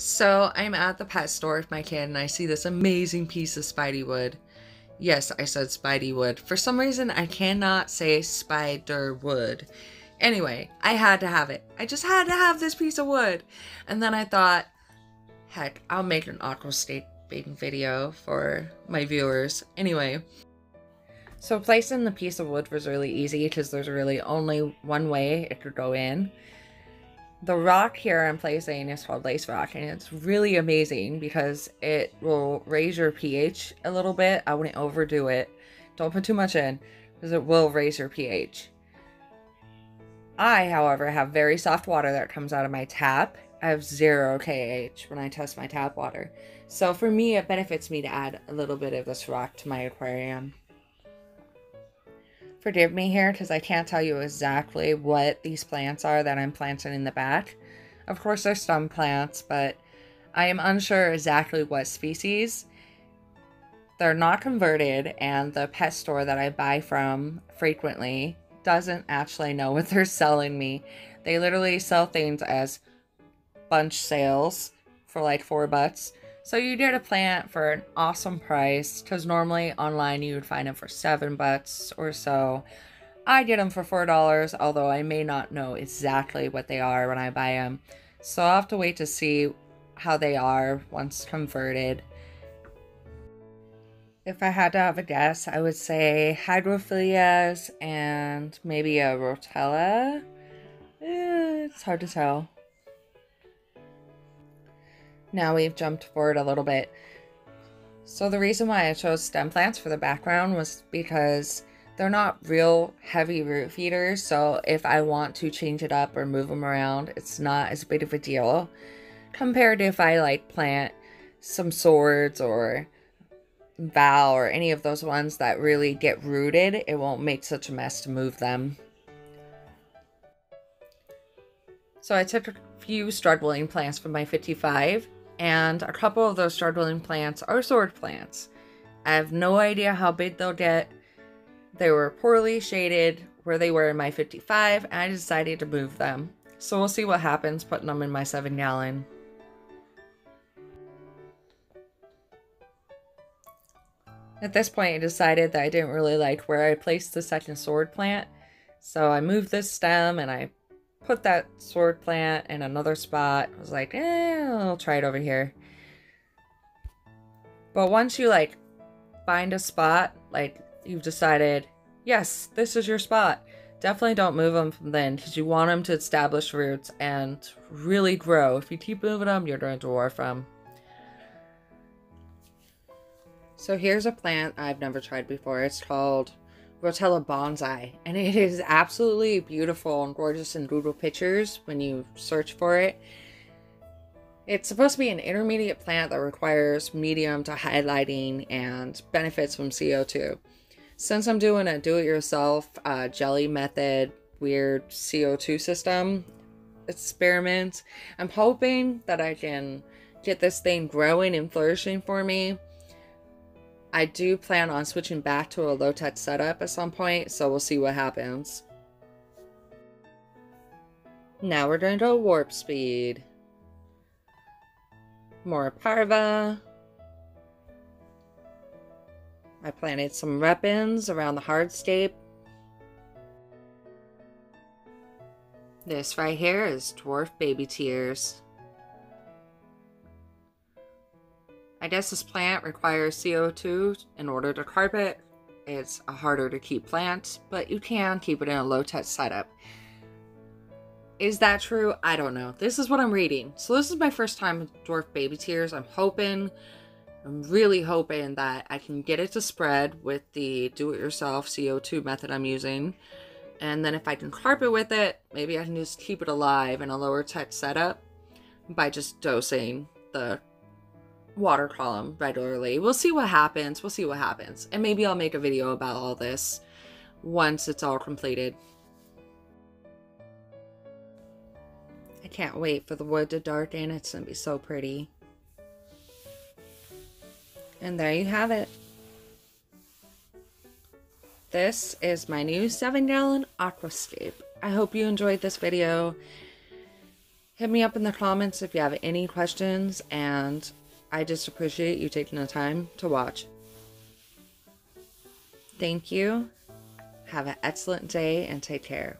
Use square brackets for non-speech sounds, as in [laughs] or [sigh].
So I'm at the pet store with my kid and I see this amazing piece of Spidey wood. Yes, I said Spidey wood. For some reason, I cannot say spider wood. Anyway, I had to have it. I just had to have this piece of wood. And then I thought, heck, I'll make an aquascaping video for my viewers. Anyway, so placing the piece of wood was really easy because there's really only one way it could go in. The rock here I'm placing is called lace rock and it's really amazing because it will raise your pH a little bit. I wouldn't overdo it. Don't put too much in because it will raise your pH. I, however, have very soft water that comes out of my tap. I have zero KH when I test my tap water. So for me, it benefits me to add a little bit of this rock to my aquarium forgive me here because I can't tell you exactly what these plants are that I'm planting in the back. Of course, they're stem plants, but I am unsure exactly what species. They're not converted, and the pet store that I buy from frequently doesn't actually know what [laughs] they're selling me. They literally sell things as bunch sales for like four bucks. So you get a plant for an awesome price because normally online you would find them for seven bucks or so. I get them for four dollars, although I may not know exactly what they are when I buy them. So I'll have to wait to see how they are once converted. If I had to have a guess, I would say hydrophilias and maybe a rotala. Eh, it's hard to tell. Now we've jumped forward a little bit. So the reason why I chose stem plants for the background was because they're not real heavy root feeders. So if I want to change it up or move them around, it's not as big of a deal compared to if I like plant some swords or val or any of those ones that really get rooted. It won't make such a mess to move them. So I took a few struggling plants from my 55 and a couple of those struggling plants are sword plants. I have no idea how big they'll get. They were poorly shaded where they were in my 55 and I decided to move them. So we'll see what happens putting them in my 7 gallon. At this point I decided that I didn't really like where I placed the second sword plant. So I moved this stem and I put that sword plant in another spot. I was like, eh, I'll try it over here. But once you like find a spot, like you've decided, yes, this is your spot. Definitely don't move them from then because you want them to establish roots and really grow. If you keep moving them, you're going to dwarf them. So here's a plant I've never tried before. It's called Rotala Bonsai, and it is absolutely beautiful and gorgeous in Google Pictures when you search for it. It's supposed to be an intermediate plant that requires medium to high lighting and benefits from CO2. Since I'm doing a do-it-yourself uh, jelly method weird CO2 system experiment, I'm hoping that I can get this thing growing and flourishing for me I do plan on switching back to a low-tech setup at some point, so we'll see what happens. Now we're going to warp speed. More parva. I planted some repens around the hardscape. This right here is dwarf baby tears. I guess this plant requires CO2 in order to carpet. It's a harder to keep plant, but you can keep it in a low-tech setup. Is that true? I don't know. This is what I'm reading. So this is my first time with Dwarf Baby Tears. I'm hoping, I'm really hoping that I can get it to spread with the do-it-yourself CO2 method I'm using. And then if I can carpet with it, maybe I can just keep it alive in a lower tech setup by just dosing the water column regularly. We'll see what happens. We'll see what happens. And maybe I'll make a video about all this once it's all completed. I can't wait for the wood to darken. It's going to be so pretty. And there you have it. This is my new 7 gallon aquascape. I hope you enjoyed this video. Hit me up in the comments if you have any questions, and I just appreciate you taking the time to watch. Thank you. Have an excellent day and take care.